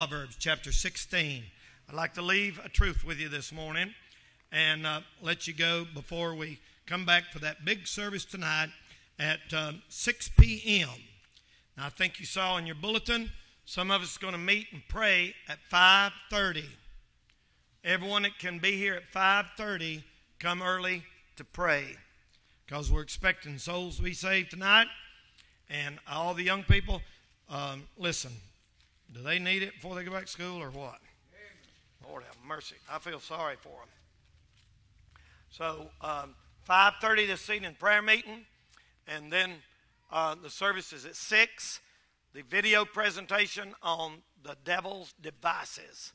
Proverbs chapter 16. I'd like to leave a truth with you this morning and uh, let you go before we come back for that big service tonight at um, 6 p.m. Now, I think you saw in your bulletin, some of us are going to meet and pray at 5.30. Everyone that can be here at 5.30, come early to pray because we're expecting souls to be saved tonight. And all the young people, um, listen, do they need it before they go back to school or what? Lord have mercy. I feel sorry for them. So, um, 5.30 this evening prayer meeting, and then uh, the service is at 6. The video presentation on the devil's devices.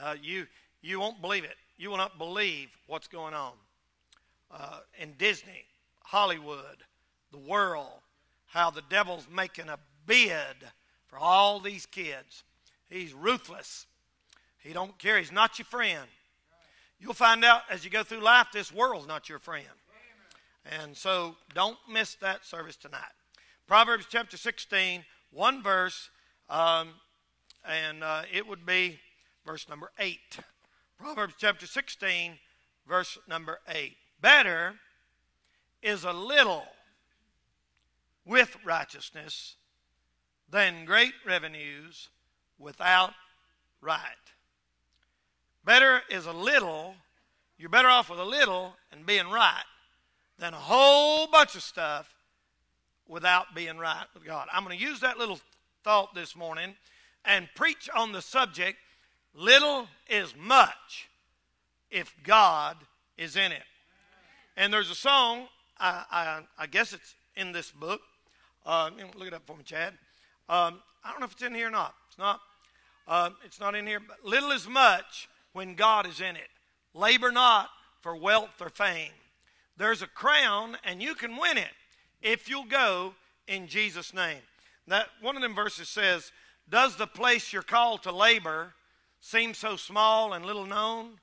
Uh, you, you won't believe it. You will not believe what's going on. Uh, in Disney, Hollywood, the world, how the devil's making a bid for all these kids. He's ruthless. He don't care. He's not your friend. You'll find out as you go through life, this world's not your friend. And so don't miss that service tonight. Proverbs chapter 16, one verse, um, and uh, it would be verse number 8. Proverbs chapter 16, verse number 8. Better is a little with righteousness than great revenues without right. Better is a little, you're better off with a little and being right than a whole bunch of stuff without being right with God. I'm going to use that little thought this morning and preach on the subject little is much if God is in it. And there's a song, I, I, I guess it's in this book. Uh, look it up for me, Chad. Um, I don't know if it's in here or not. It's not. Uh, it's not in here. But little is much when God is in it. Labor not for wealth or fame. There's a crown, and you can win it if you'll go in Jesus' name. That one of them verses says, "Does the place you're called to labor seem so small and little known?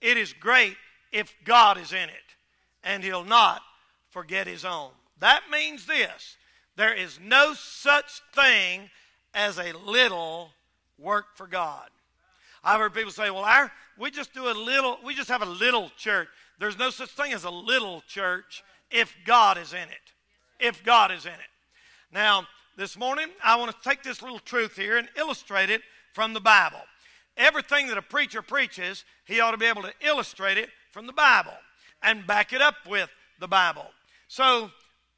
It is great if God is in it, and He'll not forget His own." That means this there is no such thing as a little work for God. I've heard people say, well, our, we just do a little, we just have a little church. There's no such thing as a little church if God is in it. If God is in it. Now, this morning, I want to take this little truth here and illustrate it from the Bible. Everything that a preacher preaches, he ought to be able to illustrate it from the Bible and back it up with the Bible. So,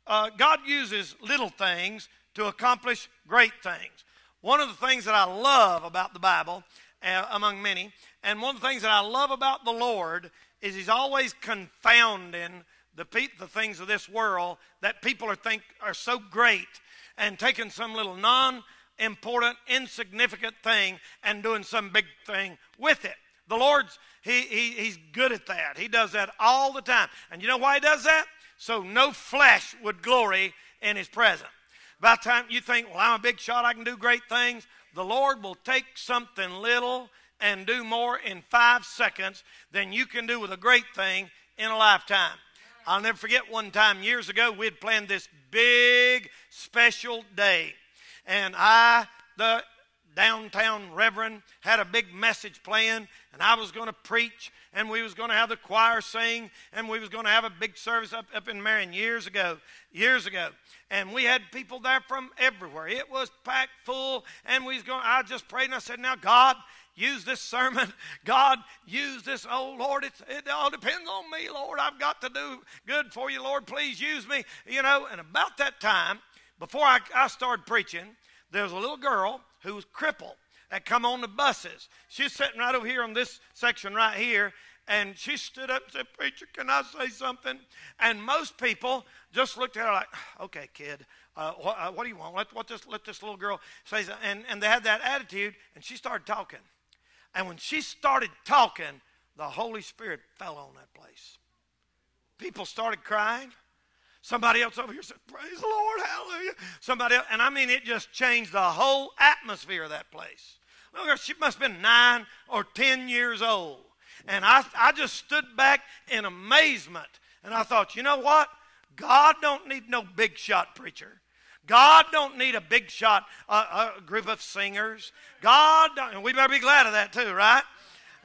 uh, God uses little things to accomplish great things. One of the things that I love about the Bible, uh, among many, and one of the things that I love about the Lord is He's always confounding the, pe- the things of this world that people are think are so great, and taking some little non important, insignificant thing and doing some big thing with it. The Lord's he, he, He's good at that. He does that all the time. And you know why He does that? So no flesh would glory in his presence. By the time you think, well, I'm a big shot, I can do great things, the Lord will take something little and do more in five seconds than you can do with a great thing in a lifetime. I'll never forget one time years ago, we had planned this big special day. And I, the downtown reverend, had a big message planned, and I was going to preach and we was going to have the choir sing, and we was going to have a big service up, up in Marion years ago, years ago. And we had people there from everywhere. It was packed full, and we was going, I just prayed and I said, now God, use this sermon. God, use this. Oh, Lord, it all depends on me, Lord. I've got to do good for you, Lord. Please use me. You know, and about that time, before I, I started preaching, there was a little girl who was crippled that come on the buses. She's sitting right over here on this section right here, and she stood up and said, Preacher, can I say something? And most people just looked at her like, Okay, kid, uh, what, uh, what, do you want? Let, what this, let this little girl say something. And, and they had that attitude, and she started talking. And when she started talking, the Holy Spirit fell on that place. People started crying. Somebody else over here said, Praise the Lord, hallelujah. Somebody else, and I mean, it just changed the whole atmosphere of that place. Look, she must have been nine or ten years old. And I, I just stood back in amazement. And I thought, you know what? God don't need no big shot preacher. God don't need a big shot, uh, a group of singers. God, and we better be glad of that too, right?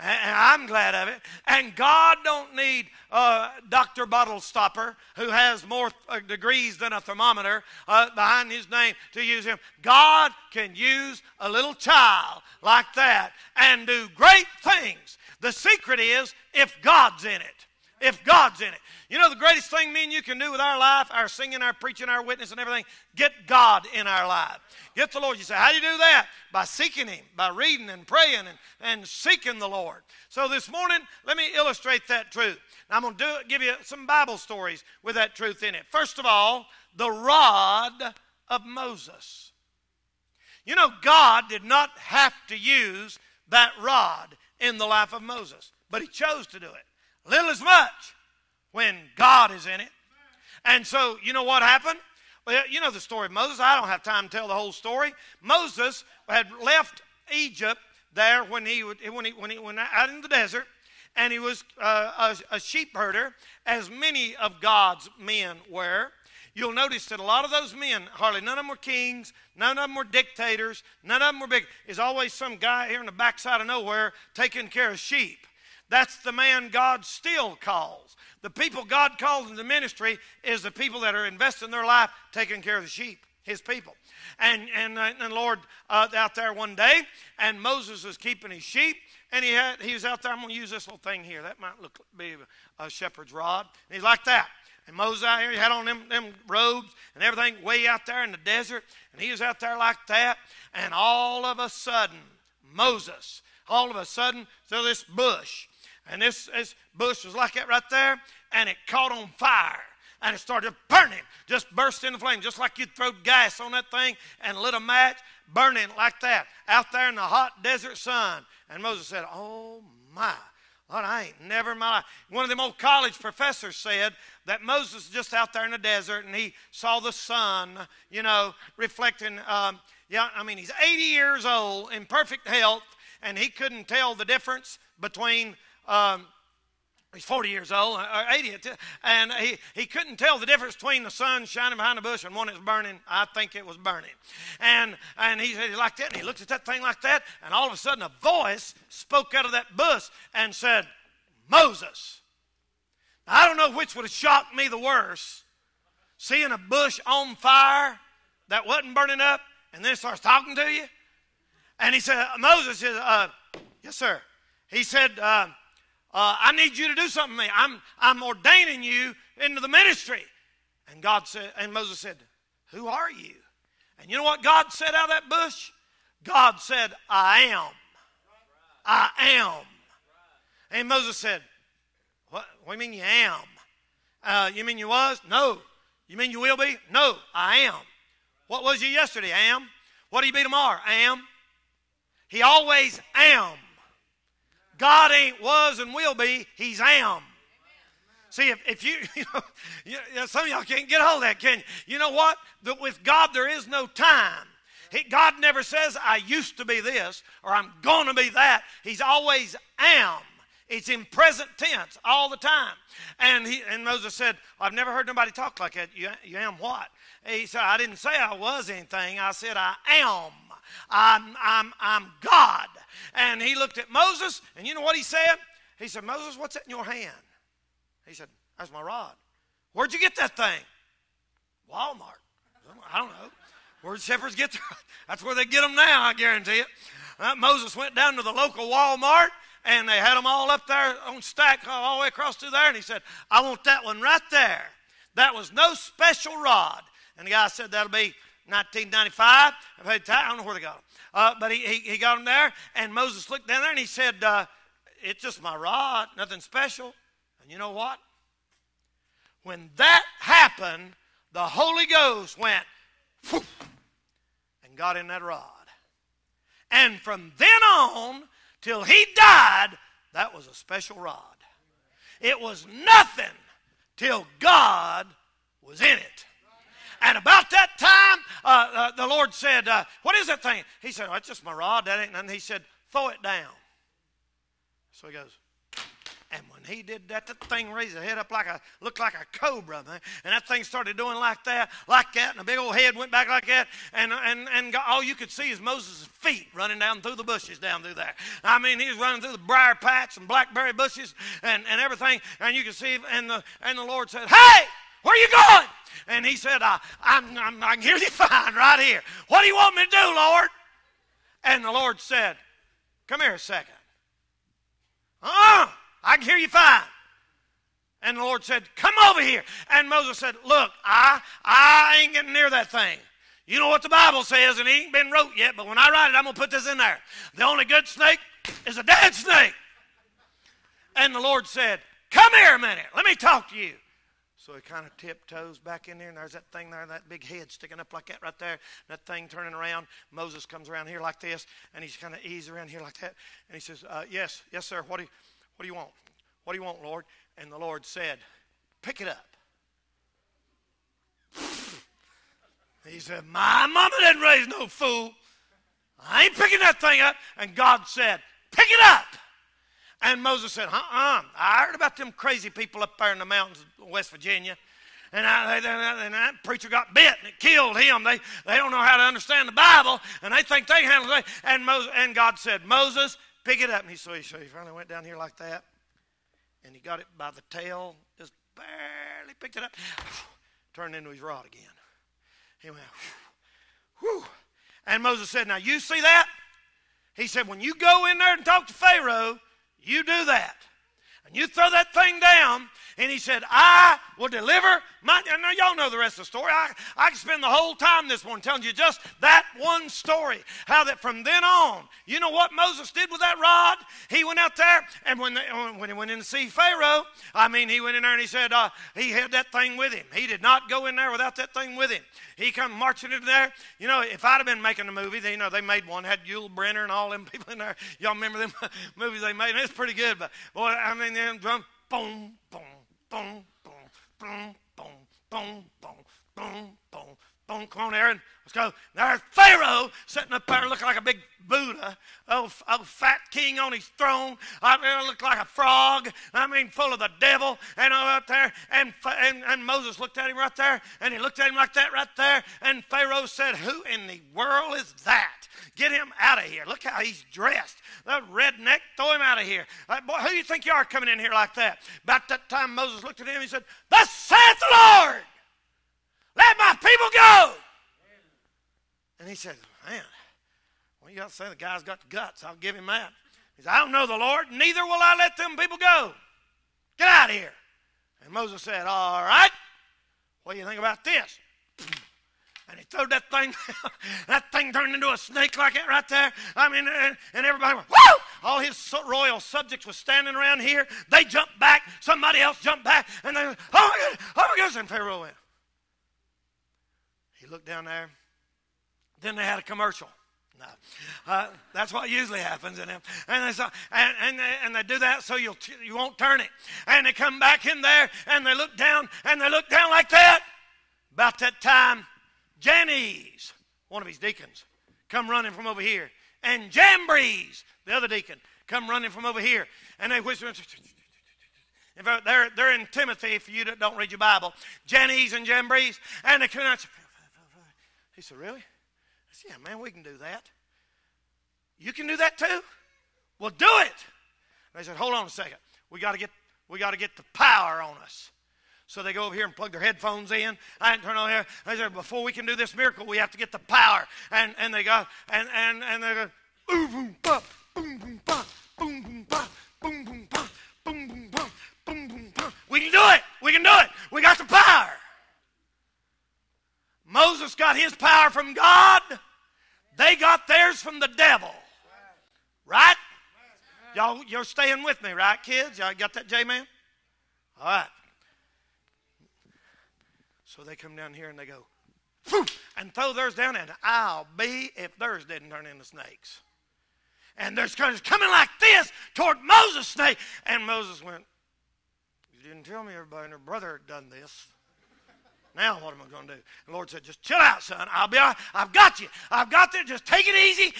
And I'm glad of it. And God don't need uh, Dr. Bottle Stopper, who has more uh, degrees than a thermometer uh, behind his name, to use him. God can use a little child like that and do great things. The secret is if God's in it. If God's in it. You know the greatest thing me and you can do with our life, our singing, our preaching, our witness, and everything? Get God in our life. Get the Lord. You say, how do you do that? By seeking Him, by reading and praying and, and seeking the Lord. So this morning, let me illustrate that truth. Now, I'm going to do, give you some Bible stories with that truth in it. First of all, the rod of Moses. You know, God did not have to use that rod in the life of Moses, but He chose to do it. Little as much when God is in it. And so, you know what happened? Well, you know the story of Moses. I don't have time to tell the whole story. Moses had left Egypt there when he, when he, when he went out in the desert, and he was uh, a, a sheep herder, as many of God's men were. You'll notice that a lot of those men, hardly none of them were kings, none of them were dictators, none of them were big. There's always some guy here in the backside of nowhere taking care of sheep. That's the man God still calls. The people God calls into ministry is the people that are investing their life taking care of the sheep, his people. And, and, uh, and Lord uh, out there one day, and Moses was keeping his sheep, and he, had, he was out there. I'm going to use this little thing here. That might look be a, a shepherd's rod. And he's like that. And Moses out here, he had on them, them robes and everything way out there in the desert. And he was out there like that. And all of a sudden, Moses, all of a sudden, through this bush, and this, this bush was like that right there, and it caught on fire. And it started burning, just burst into flame, just like you'd throw gas on that thing and lit a match, burning like that, out there in the hot desert sun. And Moses said, Oh my, Lord, I ain't never in my life. One of them old college professors said that Moses was just out there in the desert and he saw the sun, you know, reflecting. Um, yeah, I mean, he's 80 years old in perfect health, and he couldn't tell the difference between um, he's 40 years old, or 80, and he, he couldn't tell the difference between the sun shining behind the bush and one that's burning. I think it was burning. And, and he said, he like that, and he looked at that thing like that, and all of a sudden a voice spoke out of that bush and said, Moses. Now, I don't know which would have shocked me the worst seeing a bush on fire that wasn't burning up, and then starts talking to you. And he said, Moses said, uh, Yes, sir. He said, uh, uh, I need you to do something me. I'm, I'm ordaining you into the ministry. And God said, and Moses said, Who are you? And you know what God said out of that bush? God said, I am. I am. And Moses said, What, what do you mean you am? Uh, you mean you was? No. You mean you will be? No, I am. What was you yesterday? I am. What do you be tomorrow? I am. He always am. God ain't was and will be, He's am. See, if, if you, you know, some of y'all can't get hold of that, can you? You know what? That with God, there is no time. He, God never says, I used to be this or I'm going to be that. He's always am. It's in present tense all the time. And, he, and Moses said, I've never heard nobody talk like that. You, you am what? He said, I didn't say I was anything. I said, I am. I'm, I'm, I'm God. And he looked at Moses, and you know what he said? He said, Moses, what's that in your hand? He said, That's my rod. Where'd you get that thing? Walmart. I don't know. Where shepherds get their, that's where they get them now, I guarantee it. Uh, Moses went down to the local Walmart and they had them all up there on stack all the way across through there. And he said, I want that one right there. That was no special rod. And the guy said, That'll be 1995. I don't know where they got them. Uh, but he, he, he, got them there, and Moses looked down there and he said, uh, It's just my rod, nothing special. And you know what? When that happened, the Holy Ghost went and got in that rod. And from then on till he died, that was a special rod. It was nothing till God was in it. And about that time, uh, uh, the Lord said, uh, What is that thing? He said, oh, It's just my rod. That ain't. He said, Throw it down. So he goes, And when he did that, the thing raised his head up like a looked like a cobra, man. And that thing started doing like that, like that, and the big old head went back like that. And and and all you could see is Moses' feet running down through the bushes down through there. I mean, he was running through the briar patch and blackberry bushes and, and everything. And you could see, and the and the Lord said, Hey, where you going? And he said, I, I'm, I'm, I can hear you fine right here. What do you want me to do, Lord? And the Lord said, Come here a second. Uh-uh, I can hear you fine. And the Lord said, Come over here. And Moses said, Look, I, I ain't getting near that thing. You know what the Bible says, and it ain't been wrote yet, but when I write it, I'm going to put this in there. The only good snake is a dead snake. And the Lord said, Come here a minute. Let me talk to you. So he kind of tiptoes back in there, and there's that thing there, that big head sticking up like that right there, that thing turning around. Moses comes around here like this, and he's kind of easy around here like that. And he says, uh, Yes, yes, sir. What do, you, what do you want? What do you want, Lord? And the Lord said, Pick it up. He said, My mama didn't raise no fool. I ain't picking that thing up. And God said, Pick it up. And Moses said, uh-uh. I heard about them crazy people up there in the mountains of West Virginia. And, I, and that preacher got bit and it killed him. They, they don't know how to understand the Bible, and they think they handle it. And, Moses, and God said, Moses, pick it up. And he, so, he, so he finally went down here like that, and he got it by the tail, just barely picked it up, turned into his rod again. He went, whew. And Moses said, Now you see that? He said, When you go in there and talk to Pharaoh, you do that. And you throw that thing down, and he said, I will deliver my. Now y'all know the rest of the story. I, I can spend the whole time this morning telling you just that one story. How that from then on, you know what Moses did with that rod? He went out there, and when, they, when he went in to see Pharaoh, I mean, he went in there and he said, uh, he had that thing with him. He did not go in there without that thing with him. He come marching into there. You know, if I'd have been making a movie, they, you know, they made one, had Yul Brynner and all them people in there. Y'all remember them movies they made? It's pretty good, but boy, I mean, them drum, boom, boom, boom, boom, boom, boom, boom, boom, boom, boom. Come on, Aaron. Let's go. There's Pharaoh sitting up there looking like a big Buddha, oh, fat king on his throne. I mean, looked like a frog. I mean, full of the devil. And all out there, and, and and Moses looked at him right there, and he looked at him like that right there. And Pharaoh said, "Who in the world is that? Get him out of here! Look how he's dressed. The redneck, throw him out of here. Like, boy, who do you think you are coming in here like that?" About that time, Moses looked at him. He said, "Thus saith the Lord." Let my people go. And he said, Man, well, you got to say the guy's got the guts. I'll give him that. He said, I don't know the Lord, neither will I let them people go. Get out of here. And Moses said, All right. What do you think about this? And he threw that thing, that thing turned into a snake like that right there. I mean, and, and everybody went, whoo! All his royal subjects was standing around here. They jumped back. Somebody else jumped back. And they oh my God, oh my goodness. And Pharaoh went. He looked down there. Then they had a commercial. No. Uh, that's what usually happens in them. And they, and, and, they, and they do that so you'll, you won't turn it. And they come back in there and they look down and they look down like that. About that time, Jannes, one of his deacons, come running from over here. And Jambres, the other deacon, come running from over here. And they whisper, they're, they're in Timothy if you don't read your Bible. Jannes and Jambres. And they come out. He said, Really? I said, Yeah, man, we can do that. You can do that too? Well, do it. they said, Hold on a second. We got to get we got to get the power on us. So they go over here and plug their headphones in. I didn't turn on here. They said, before we can do this miracle, we have to get the power. And and they go and and and they go boom boom pop boom boom pop boom boom pop boom boom pop boom boom pop boom boom pop. We can do it. We can do it. We got the power. Moses got his power from God. They got theirs from the devil. Right? Y'all, you're staying with me, right, kids? Y'all got that, J man? All right. So they come down here and they go, and throw theirs down, and I'll be if theirs didn't turn into snakes. And there's coming like this toward Moses' snake. And Moses went, You didn't tell me everybody and her brother had done this. Now what am I going to do? The Lord said, just chill out, son. I'll be all right. I've got you. I've got this. Just take it easy.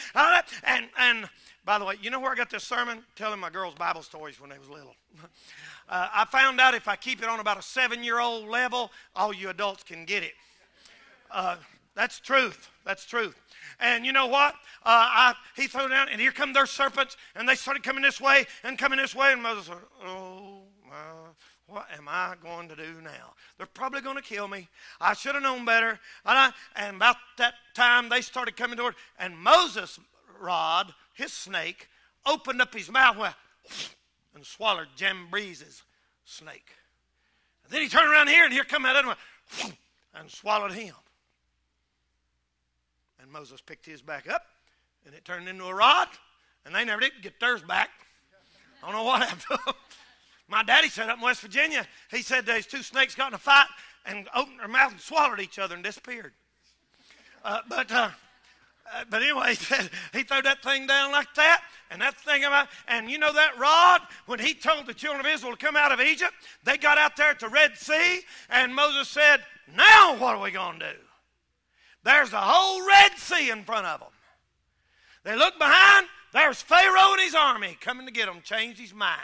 And, and by the way, you know where I got this sermon? Telling my girls Bible stories when they was little. Uh, I found out if I keep it on about a seven-year-old level, all you adults can get it. Uh, that's truth. That's truth. And you know what? Uh, I, he threw down, and here come their serpents, and they started coming this way and coming this way, and Moses said, "Oh my." What am I going to do now? They're probably going to kill me. I should have known better. And, I, and about that time, they started coming toward, and Moses' rod, his snake, opened up his mouth went, and swallowed Jambres's snake. And then he turned around here, and here come that other one and swallowed him. And Moses picked his back up, and it turned into a rod, and they never did get theirs back. I don't know what happened. My daddy said up in West Virginia, he said these two snakes got in a fight and opened their mouth and swallowed each other and disappeared. Uh, but uh, uh, but anyway, he, threw that thing down like that, and that thing about, and you know that rod, when he told the children of Israel to come out of Egypt, they got out there at the Red Sea, and Moses said, Now what are we going to do? There's the whole Red Sea in front of them. They look behind, there's Pharaoh and his army coming to get them, changed his mind.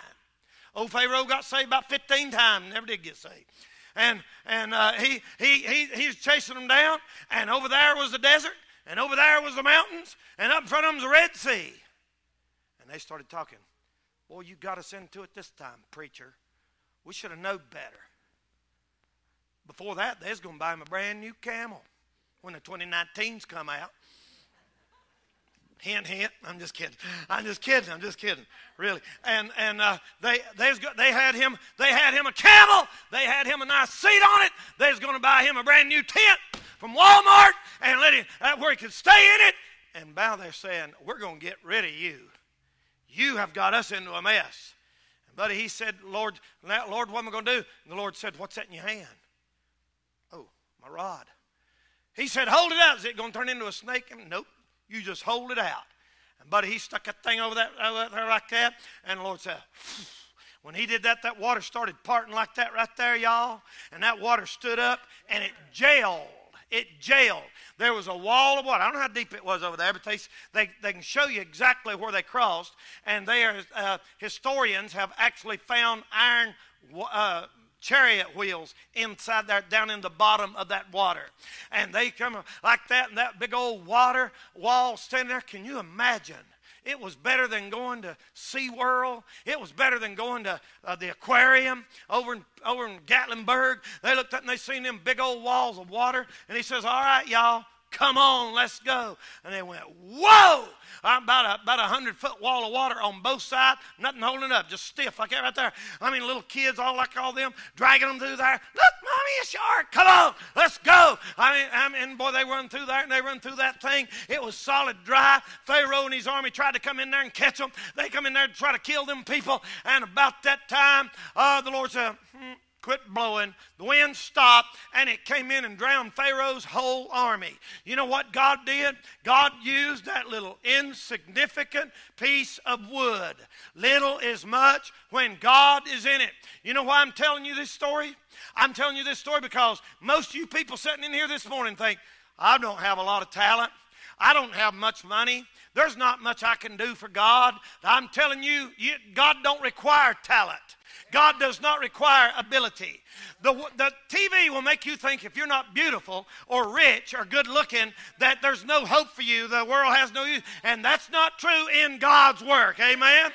Old Pharaoh got saved about 15 times, never did get saved. And, and uh, he, he, he, he was chasing them down, and over there was the desert, and over there was the mountains, and up in front of them was the Red Sea. And they started talking. Boy, you got us into it this time, preacher. We should have known better. Before that, they was going to buy him a brand new camel when the 2019s come out. Hint, hint. I'm just kidding. I'm just kidding. I'm just kidding. Really. And and uh, they they they had him they had him a camel. They had him a nice seat on it. They was going to buy him a brand new tent from Walmart and let him uh, where he could stay in it. And now they're saying we're going to get rid of you. You have got us into a mess. And buddy, he said, Lord, Lord, what am I going to do? And the Lord said, What's that in your hand? Oh, my rod. He said, Hold it out. Is it going to turn into a snake? Nope. You just hold it out. And buddy, he stuck a thing over that over there like that, and the Lord said, when he did that, that water started parting like that right there, y'all, and that water stood up and it jailed. It jailed. There was a wall of water. I don't know how deep it was over there, but they, they, they can show you exactly where they crossed. And they are, uh, historians have actually found iron uh, chariot wheels inside there, down in the bottom of that water. And they come like that, and that big old water wall standing there. Can you imagine? It was better than going to SeaWorld. It was better than going to uh, the aquarium over in, over in Gatlinburg. They looked up and they seen them big old walls of water. And he says, All right, y'all, Come on, let's go. And they went, Whoa! I'm about a, about a hundred foot wall of water on both sides, nothing holding up, just stiff like that right there. I mean, little kids, all like all them, dragging them through there. Look, mommy, a shark! Come on, let's go. I mean, I mean, boy, they run through there and they run through that thing. It was solid dry. Pharaoh and his army tried to come in there and catch them. They come in there to try to kill them people. And about that time, uh, the Lord said, hmm, quit blowing. The wind stopped, and it came in and drowned Pharaoh's whole army. You know what God did? God used that little insignificant piece of wood. Little is much when God is in it. You know why I'm telling you this story? I'm telling you this story because most of you people sitting in here this morning think, I don't have a lot of talent. I don't have much money. There's not much I can do for God. I'm telling you, you God don't require talent. God does not require ability. The, the TV will make you think if you're not beautiful or rich or good looking, that there's no hope for you. The world has no use. And that's not true in God's work. Amen?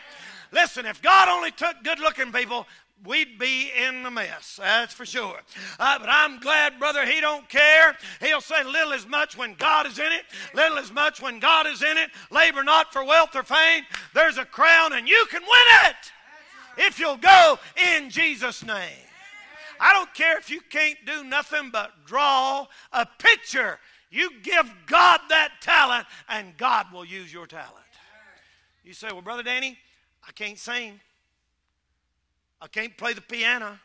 Listen, if God only took good looking people, we'd be in a mess. That's for sure. Uh, but I'm glad, brother, he don't care. He'll say little as much when God is in it. Little as much when God is in it. Labor not for wealth or fame. There's a crown and you can win it if you'll go in Jesus' name. I don't care if you can't do nothing but draw a picture. You give God that talent, and God will use your talent. You say, Well, Brother Danny, I can't sing, I can't play the piano.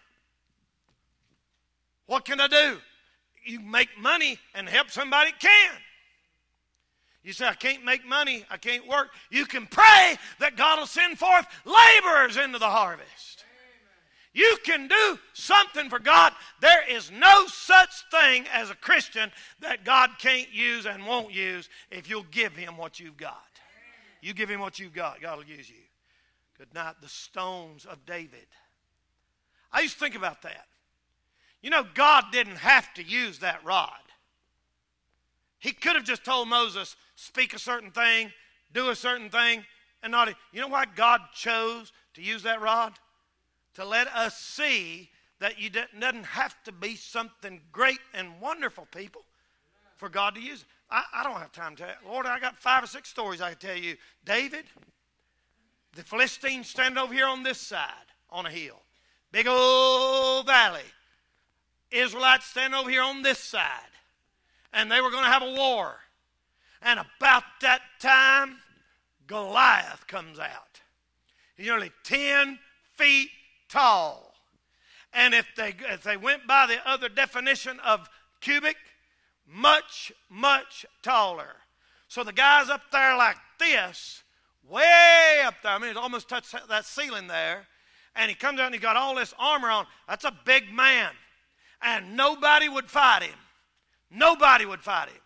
What can I do? You make money and help somebody can. You say, I can't make money, I can't work. You can pray that God will send forth laborers into the harvest. You can do something for God. There is no such thing as a Christian that God can't use and won't use if you'll give Him what you've got. You give Him what you've got, God will use you. Good night, the stones of David. I used to think about that. You know, God didn't have to use that rod. He could have just told Moses, speak a certain thing, do a certain thing, and not. You know why God chose to use that rod? To let us see that you doesn't have to be something great and wonderful, people, for God to use it. I, I don't have time to. Lord, I got five or six stories I can tell you. David, the Philistines standing over here on this side on a hill. Big old valley. Israelites standing over here on this side. And they were going to have a war. And about that time, Goliath comes out. He's nearly 10 feet tall. And if they, if they went by the other definition of cubit, much, much taller. So the guy's up there like this, way up there. I mean, it almost touched that ceiling there. And he comes out and he's got all this armor on. That's a big man. And nobody would fight him. Nobody would fight him.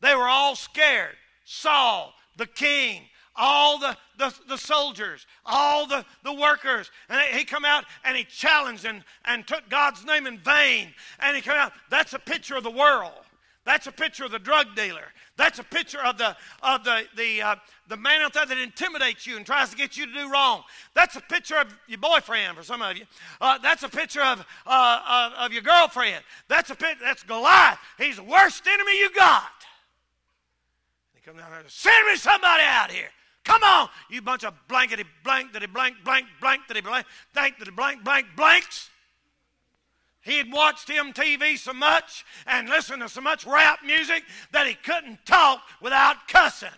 They were all scared. Saul, the king, all the, the, the, soldiers, all the, the workers. And he come out and he challenged and, and took God's name in vain. And he come out. That's a picture of the world. That's a picture of the drug dealer. That's a picture of the, of the, the, uh, the man out there that intimidates you and tries to get you to do wrong. That's a picture of your boyfriend for some of you. Uh, that's a picture of, uh, of, of, your girlfriend. That's a picture, that's Goliath. He's the worst enemy you got. And he comes down there and says, send me somebody out here. Come on, you bunch of blankety blank, that blank, blank, blank, that blank, blank, that blank, blanks. He had watched MTV so much and listened to so much rap music that he couldn't talk without cussing.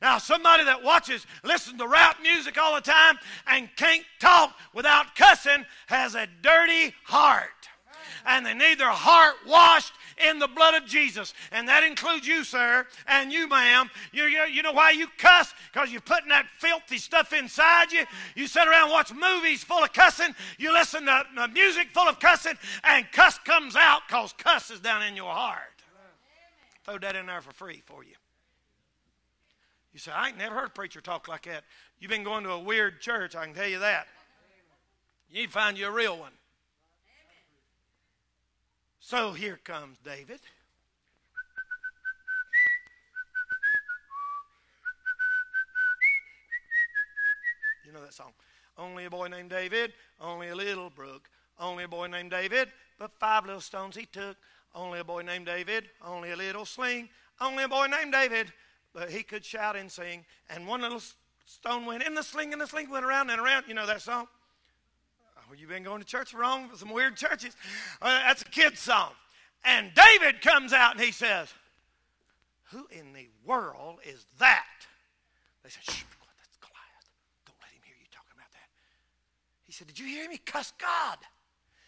Now, somebody that watches, listens to rap music all the time and can't talk without cussing has a dirty heart. And they need their heart washed in the blood of Jesus. And that includes you, sir, and you, ma'am. You, you, you know why you cuss? Because you're putting that filthy stuff inside you. You sit around watch movies full of cussing. You listen to music full of cussing, and cuss comes out because cuss is down in your heart. Throw that in there for free for you. You say, I ain't never heard a preacher talk like that. You've been going to a weird church, I can tell you that. You need to find you a real one. So here comes David. You know that song. Only a boy named David, only a little brook. Only a boy named David, but five little stones he took. Only a boy named David, only a little sling. Only a boy named David, but he could shout and sing. And one little stone went in the sling, and the sling went around and around. You know that song? Well, you've been going to church wrong for some weird churches. Uh, that's a kid's song. And David comes out and he says, Who in the world is that? They said, Shh, that's Goliath. Don't let him hear you talking about that. He said, Did you hear him? He cussed God.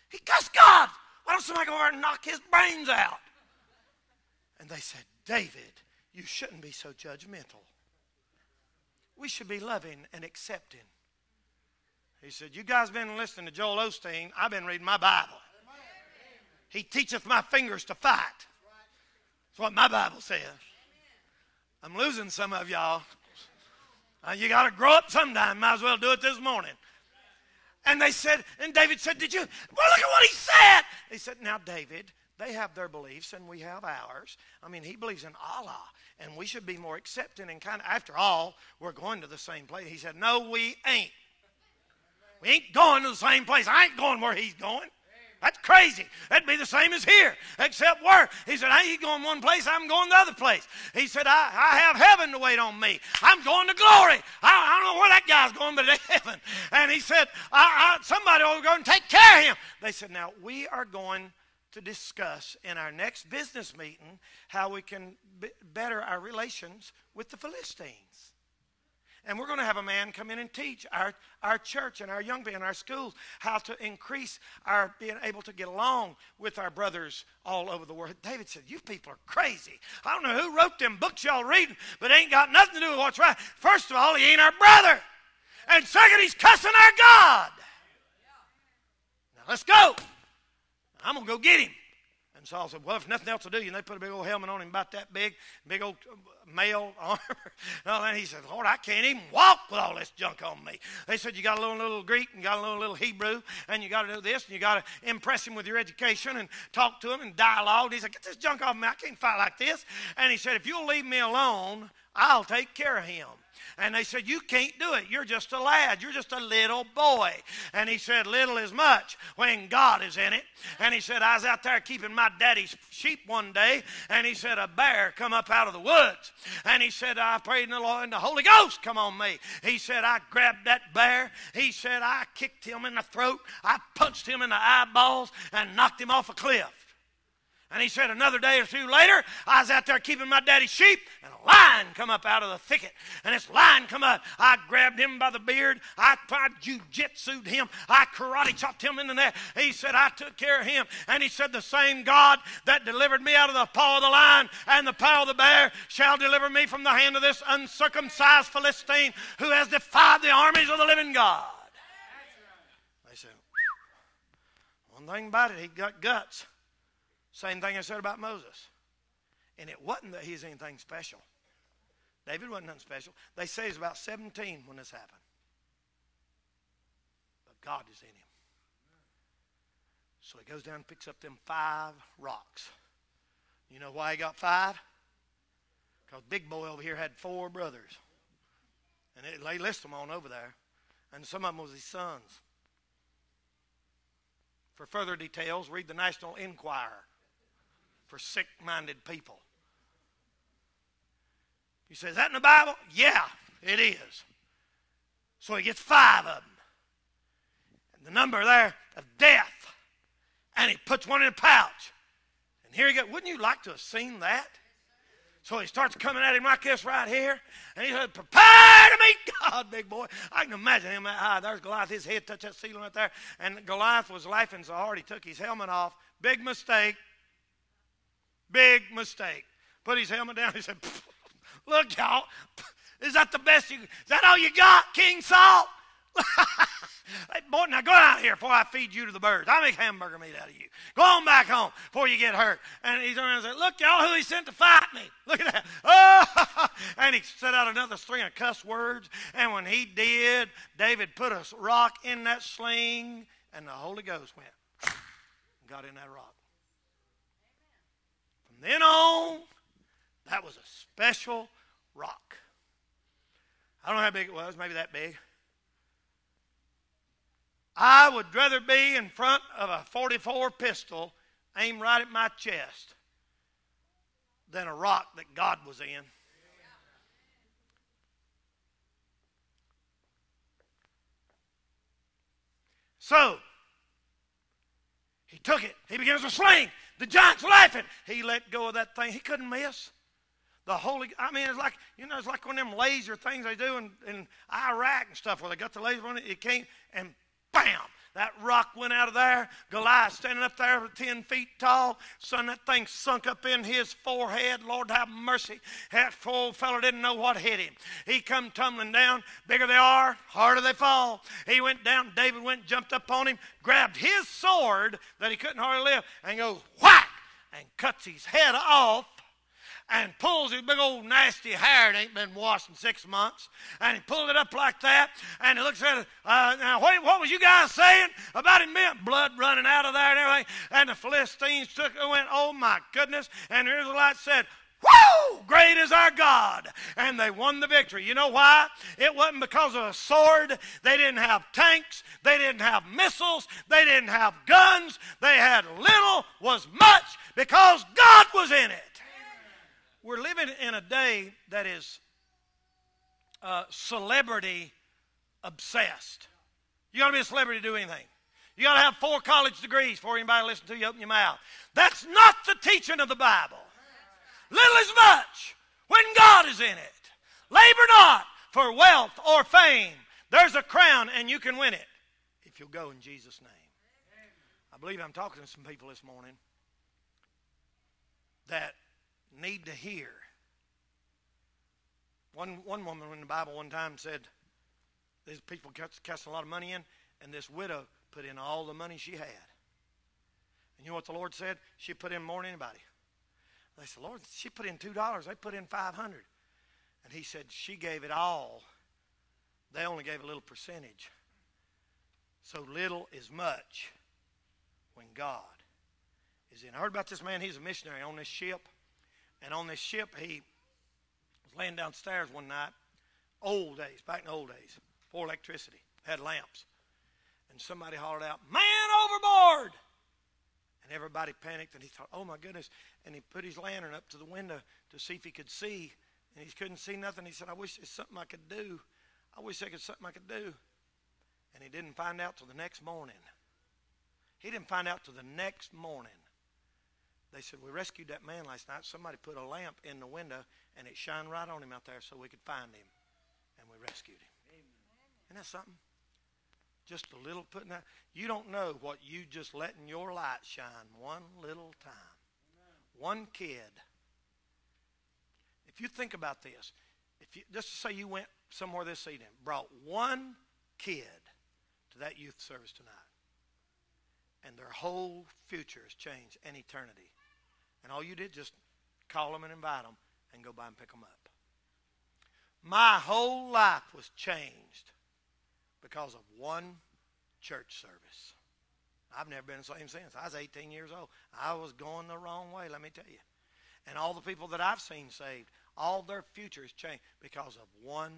He cussed God. Why don't somebody go over and knock his brains out? And they said, David, you shouldn't be so judgmental. We should be loving and accepting. He said, You guys been listening to Joel Osteen. I've been reading my Bible. He teacheth my fingers to fight. That's what my Bible says. I'm losing some of y'all. Uh, you got to grow up sometime. Might as well do it this morning. And they said, and David said, Did you? Well, look at what he said. He said, Now, David, they have their beliefs and we have ours. I mean, he believes in Allah, and we should be more accepting and kind of, after all, we're going to the same place. He said, No, we ain't. We ain't going to the same place. I ain't going where he's going. That's crazy. That'd be the same as here, except where? He said, I ain't going one place, I'm going the other place. He said, I, I have heaven to wait on me. I'm going to glory. I, I don't know where that guy's going, but to heaven. And he said, I, I, somebody will go and take care of him. They said, now we are going to discuss in our next business meeting how we can better our relations with the Philistines. And we're going to have a man come in and teach our, our church and our young people and our schools how to increase our being able to get along with our brothers all over the world. David said, You people are crazy. I don't know who wrote them books y'all reading, but ain't got nothing to do with what's right. First of all, he ain't our brother. And second, he's cussing our God. Now let's go. I'm going to go get him. And Saul said, Well, if nothing else will do you, and they put a big old helmet on him about that big, big old uh, mail armor. and. He said, Lord, I can't even walk with all this junk on me. They said, You got a little, little Greek and you got a little, little Hebrew, and you got to do this, and you got to impress him with your education and talk to him and dialogue. And he said, Get this junk off me. I can't fight like this. And he said, If you'll leave me alone, I'll take care of him. And they said, You can't do it. You're just a lad. You're just a little boy. And he said, Little is much when God is in it. And he said, I was out there keeping my daddy's sheep one day, and he said, A bear come up out of the woods. And he said, I prayed in the Lord, and the Holy Ghost come on me. He said, I grabbed that bear. He said, I kicked him in the throat. I punched him in the eyeballs and knocked him off a cliff. And he said another day or two later, I was out there keeping my daddy's sheep, and a lion come up out of the thicket. And this lion come up. I grabbed him by the beard. I, I jujitsued him. I karate chopped him in the neck. He said, I took care of him. And he said, the same God that delivered me out of the paw of the lion and the paw of the bear shall deliver me from the hand of this uncircumcised Philistine who has defied the armies of the living God. They said, one thing about it, he got guts. Same thing I said about Moses. And it wasn't that he's anything special. David wasn't nothing special. They say he's about 17 when this happened. But God is in him. So he goes down and picks up them five rocks. You know why he got five? Because Big Boy over here had four brothers. And it, they list them on over there. And some of them was his sons. For further details, read the National Enquirer for sick minded people. You say, Is that in the Bible? Yeah, it is. So he gets five of them. And the number there of death. And he puts one in a pouch. And here he goes. Wouldn't you like to have seen that? So he starts coming at him like this right here. And he said, Prepare to meet God, big boy. I can imagine him that high. There's Goliath. His head touched that ceiling right there. And Goliath was laughing so hard he took his helmet off. Big mistake. Big mistake. Put his helmet down. He said, Look, y'all, is that the best you, is that all you got, King Saul? hey, boy, now go out here before I feed you to the birds. I make hamburger meat out of you. Go on back home before you get hurt. And he's around and said, Look, y'all, who he sent to fight me. Look at that. And he set out another string of cuss words. And when he did, David put a rock in that sling, and the Holy Ghost went, got in that rock. Then on, that was a special rock. I don't know how big it was, maybe that big. I would rather be in front of a 44 pistol aimed right at my chest than a rock that God was in. So, he took it. He begins to sling. The giant's laughing. He let go of that thing. He couldn't miss. The Holy, I mean, it's like, you know, it's like one of them laser things they do in, in Iraq and stuff where they got the laser on it. It came and bam, that rock went out of there. Goliath standing up there 10 feet tall. Son, that thing sunk up in his forehead. Lord have mercy. That poor fellow didn't know what hit him. He come tumbling down. Bigger they are, harder they fall. He went down. David went, jumped up on him, grabbed his sword that he couldn't hardly lift, and goes whack and cuts his head off and pulls his big old nasty hair that ain't been washed in six months, and he pulled it up like that, and he looks at it. Uh, now, what, what was you guys saying about him blood running out of there and everything? And the Philistines took it and went, oh my goodness. And the Israelites said, Woo! Great is our God. And they won the victory. You know why? It wasn't because of a sword. They didn't have tanks. They didn't have missiles. They didn't have guns. They had little was much because God was in it. We're living in a day that is uh, celebrity obsessed. You got to be a celebrity to do anything. You got to have four college degrees before anybody listens to you open your mouth. That's not the teaching of the Bible. Little is much when God is in it. Labor not for wealth or fame. There's a crown and you can win it if you'll go in Jesus' name. I believe I'm talking to some people this morning that need to hear. One, one woman in the Bible one time said, these people casting a lot of money in, and this widow put in all the money she had. And you know what the Lord said? She put in more than anybody. They said, Lord, she put in $2. They put in 500 And he said, she gave it all. They only gave a little percentage. So little is much when God is in. I heard about this man. He's a missionary on this ship. And on this ship, he was laying downstairs one night, old days, back in the old days, before electricity, had lamps. And somebody hollered out, Man overboard! And everybody panicked, and he thought, Oh my goodness. And he put his lantern up to the window to see if he could see. And he couldn't see nothing. He said, I wish there's something I could do. I wish there was something I could do. And he didn't find out till the next morning. He didn't find out till the next morning they said, We rescued that man last night. Somebody put a lamp in the window and it shined right on him out there so we could find him. And we rescued him. Amen. Isn't that something? Just a little putting that. You don't know what you just letting your light shine one little time. Amen. One kid. If you think about this, if you just say you went somewhere this evening, brought one kid to that youth service tonight, and their whole future has changed and eternity. And all you did just call them and invite them and go by and pick them up. My whole life was changed because of one church service. I've never been the same since. I was 18 years old. I was going the wrong way, let me tell you. And all the people that I've seen saved, all their futures changed because of one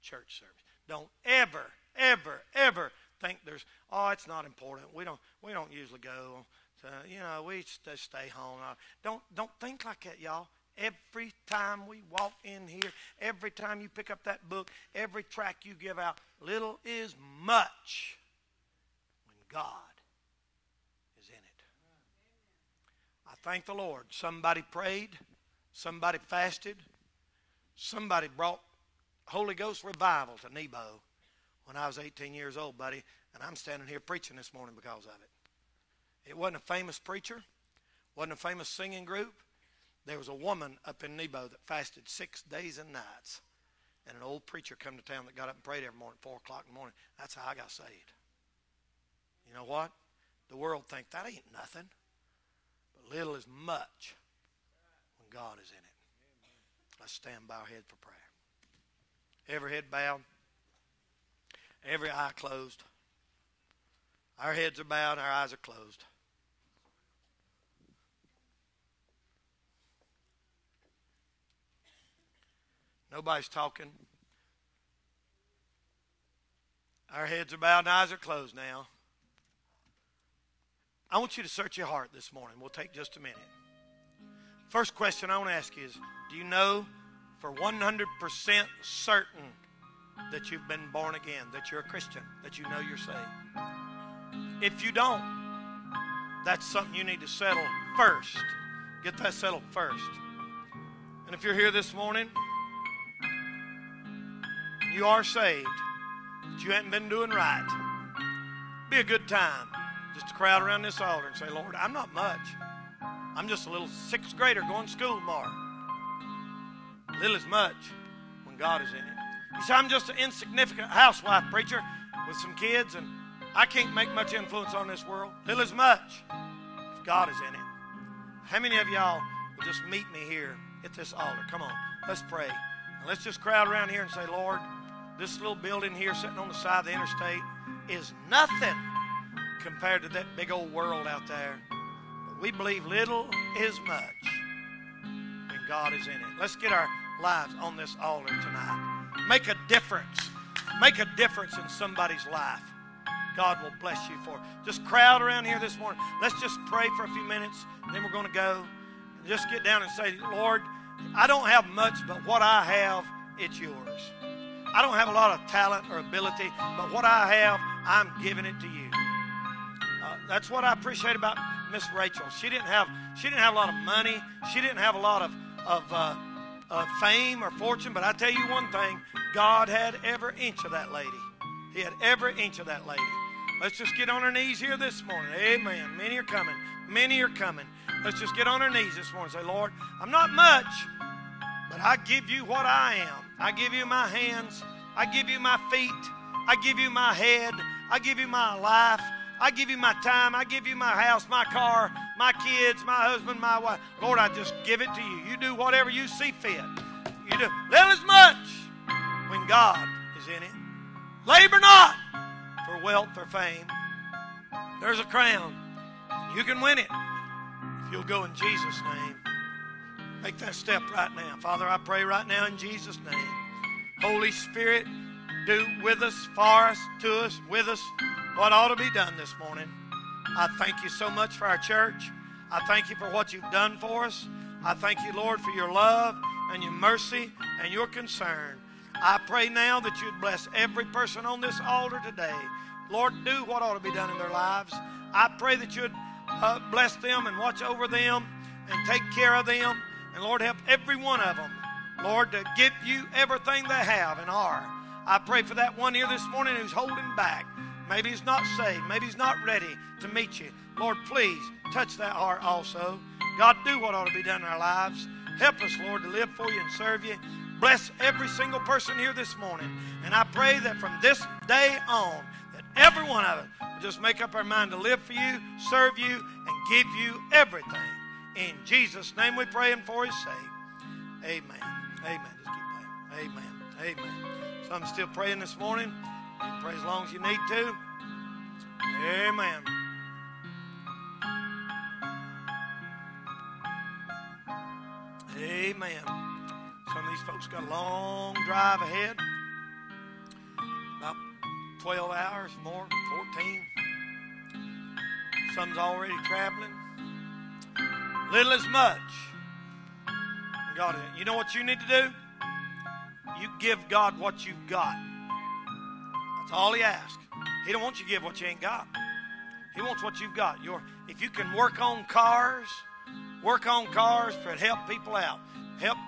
church service. Don't ever, ever, ever think there's oh it's not important. We don't we don't usually go. So, you know, we just stay home. Uh, don't don't think like that, y'all. Every time we walk in here, every time you pick up that book, every track you give out, little is much when God is in it. I thank the Lord. Somebody prayed, somebody fasted, somebody brought Holy Ghost revival to Nebo when I was 18 years old, buddy, and I'm standing here preaching this morning because of it. It wasn't a famous preacher, wasn't a famous singing group. There was a woman up in Nebo that fasted six days and nights. And an old preacher come to town that got up and prayed every morning, 4 o'clock in the morning. That's how I got saved. You know what? The world think that ain't nothing. But little is much when God is in it. Let's stand by our head for prayer. Every head bowed every eye closed. Our heads are bowed, our eyes are closed. Nobody's talking. Our heads are bowed and eyes are closed now. I want you to search your heart this morning. We'll take just a minute. First question I want to ask you is Do you know for 100% certain that you've been born again, that you're a Christian, that you know you're saved. If you don't, that's something you need to settle first. Get that settled first. And if you're here this morning, you are saved, but you haven't been doing right, be a good time just to crowd around this altar and say, Lord, I'm not much. I'm just a little sixth grader going to school tomorrow. Little is much when God is in it. You say, I'm just an insignificant housewife preacher with some kids, and I can't make much influence on this world. Little as much if God is in it. How many of y'all will just meet me here at this altar? Come on, let's pray. And let's just crowd around here and say, Lord, this little building here sitting on the side of the interstate is nothing compared to that big old world out there. But we believe little is much and God is in it. Let's get our lives on this altar tonight. Make a difference. Make a difference in somebody's life. God will bless you for it. Just crowd around here this morning. Let's just pray for a few minutes, then we're going to go. Just get down and say, Lord, I don't have much, but what I have, it's yours. I don't have a lot of talent or ability, but what I have, I'm giving it to you. Uh, that's what I appreciate about Miss Rachel. She didn't have she didn't have a lot of money. She didn't have a lot of of uh, of fame or fortune, but I tell you one thing God had every inch of that lady. He had every inch of that lady. Let's just get on our knees here this morning. Amen. Many are coming. Many are coming. Let's just get on our knees this morning and say, Lord, I'm not much, but I give you what I am. I give you my hands. I give you my feet. I give you my head. I give you my life. I give you my time. I give you my house, my car, my kids, my husband, my wife. Lord, I just give it to you. You do whatever you see fit. You do little as much when God is in it. Labor not for wealth or fame. There's a crown. You can win it if you'll go in Jesus' name. Make that step right now. Father, I pray right now in Jesus' name. Holy Spirit, do with us, for us, to us, with us what ought to be done this morning. I thank you so much for our church. I thank you for what you've done for us. I thank you, Lord, for your love and your mercy and your concern. I pray now that you'd bless every person on this altar today. Lord, do what ought to be done in their lives. I pray that you'd uh, bless them and watch over them and take care of them. And Lord, help every one of them, Lord, to give you everything they have and are. I pray for that one here this morning who's holding back. Maybe he's not saved. Maybe he's not ready to meet you. Lord, please touch that heart also. God, do what ought to be done in our lives. Help us, Lord, to live for you and serve you. Bless every single person here this morning. And I pray that from this day on, that every one of us will just make up our mind to live for you, serve you, and give you everything. In Jesus' name we pray and for his sake. Amen. Amen. Just keep praying. Amen. Amen. So I'm still praying this morning. You pray as long as you need to. Amen. Amen. Some of these folks got a long drive ahead. About 12 hours, more, 14. Some's already traveling. Little as much. God, you know what you need to do? You give God what you've got. That's all He asks. He don't want you to give what you ain't got. He wants what you've got. Your, if you can work on cars, work on cars for help people out, help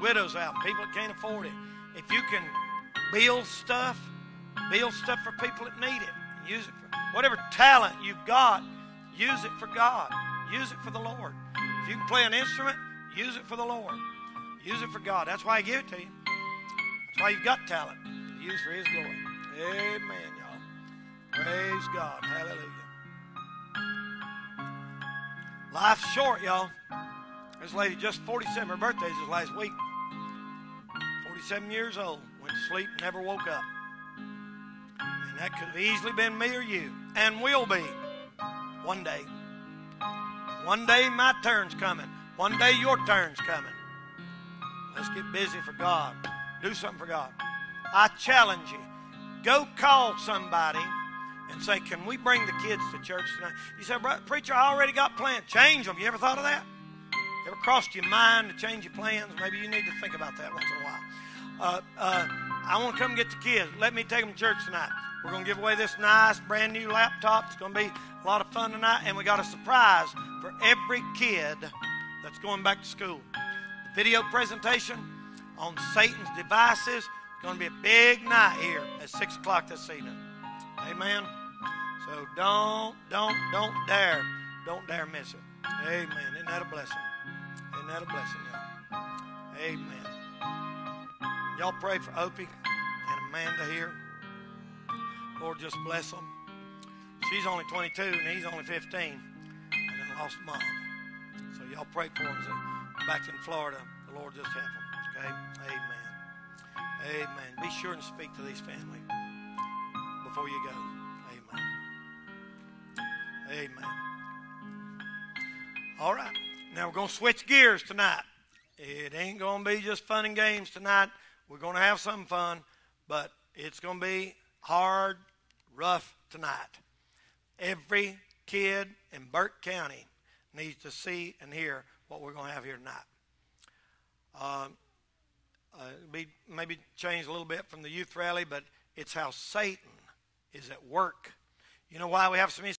widows out, people that can't afford it. If you can build stuff, build stuff for people that need it, use it for whatever talent you've got, use it for God, use it for the Lord. If you can play an instrument, use it for the Lord, use it for God. That's why I give it to you. That's why you've got talent use for His glory. Amen, y'all. Praise God. Hallelujah. Life's short, y'all. This lady just 47. Her birthday's this last week. 47 years old. Went to sleep, never woke up. And that could have easily been me or you. And will be. One day. One day my turn's coming. One day your turn's coming. Let's get busy for God. Do something for God. I challenge you. Go call somebody and say, Can we bring the kids to church tonight? You say, Preacher, I already got plans. Change them. You ever thought of that? Ever crossed your mind to change your plans? Maybe you need to think about that once in a while. Uh, uh, I want to come get the kids. Let me take them to church tonight. We're going to give away this nice brand new laptop. It's going to be a lot of fun tonight. And we got a surprise for every kid that's going back to school. The video presentation on Satan's devices it's going to be a big night here at 6 o'clock this evening. Amen. So don't, don't, don't dare, don't dare miss it. Amen. Isn't that a blessing? Isn't that a blessing, y'all? Amen. Y'all pray for Opie and Amanda here. Lord, just bless them. She's only 22 and he's only 15 and then lost mom. So y'all pray for them. Back in Florida, the Lord just have them. Okay? Amen. Amen. Be sure and speak to these family before you go. Amen. Amen. All right. Now we're going to switch gears tonight. It ain't going to be just fun and games tonight. We're going to have some fun, but it's going to be hard, rough tonight. Every kid in Burke County needs to see and hear what we're going to have here tonight. Uh, uh, be maybe changed a little bit from the youth rally, but it's how Satan is at work. You know why we have so many